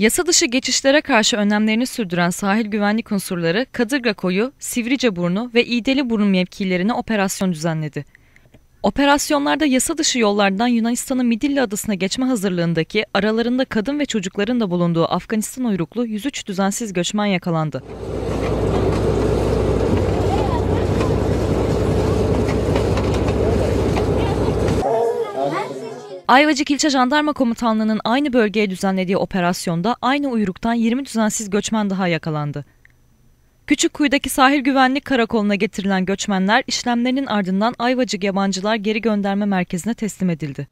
Yasa dışı geçişlere karşı önlemlerini sürdüren sahil güvenlik unsurları Kadırga Koyu, Sivriceburnu ve İdeliburnu mevkilerine operasyon düzenledi. Operasyonlarda yasa dışı yollardan Yunanistan'ın Midilli adasına geçme hazırlığındaki aralarında kadın ve çocukların da bulunduğu Afganistan uyruklu 103 düzensiz göçmen yakalandı. Ayvacık İlçe Jandarma Komutanlığı'nın aynı bölgeye düzenlediği operasyonda aynı uyruktan 20 düzensiz göçmen daha yakalandı. Küçükkuyu'daki sahil güvenlik karakoluna getirilen göçmenler işlemlerinin ardından Ayvacık Yabancılar Geri Gönderme Merkezi'ne teslim edildi.